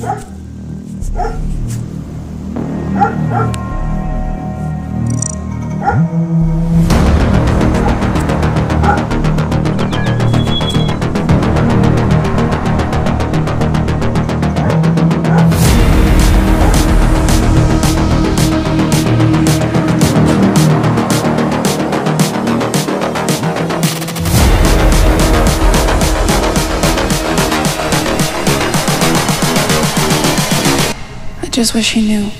Huh? Just wish he knew.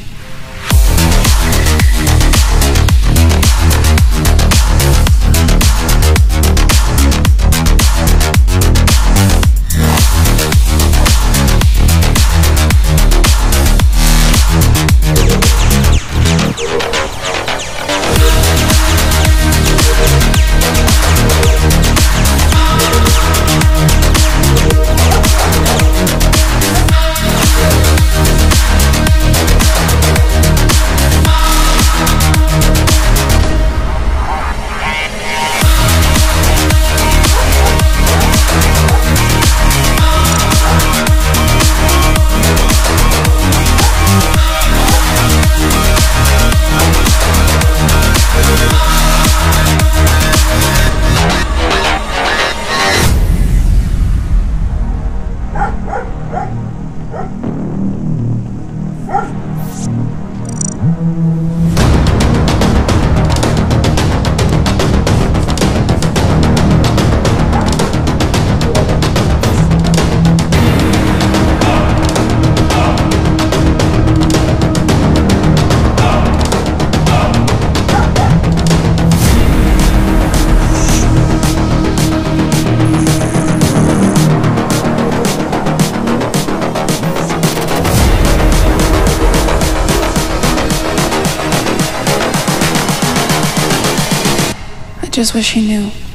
Just wish he knew.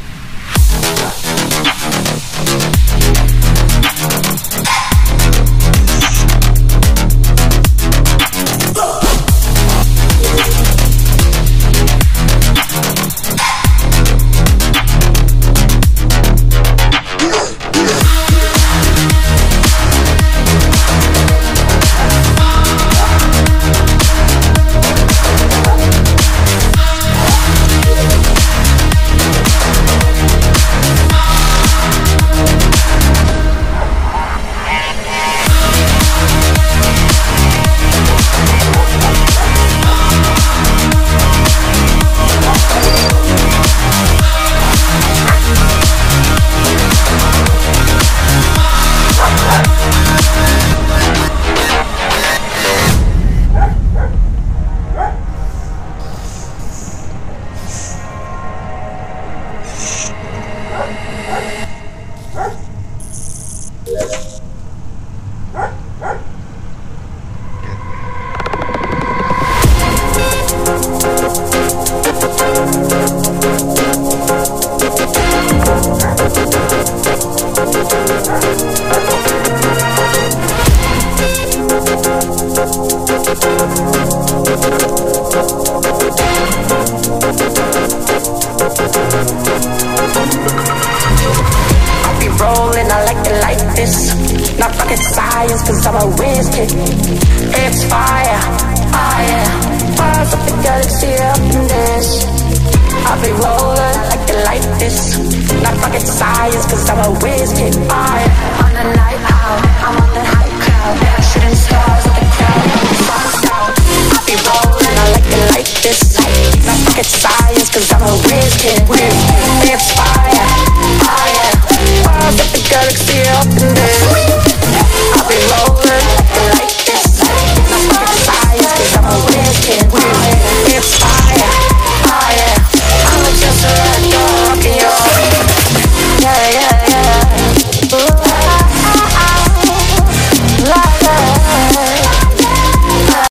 like this. Not fucking science, cause I'm a whiz kid It's fire, fire Fires up the galaxy up in this. I'll be rolling like it like this. Not fucking science, cause I'm a whiz kid Fire. On the night out, I'm on the high crowd Shooting stars at the crowd, I'll be rolling, I like it like this. Not fucking science, cause I'm a whiz kid